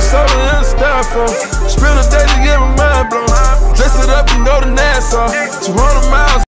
Sipping soda and styrofoam. spill the day to get my mind blown. Dress it up and go to Nassau. 200 miles.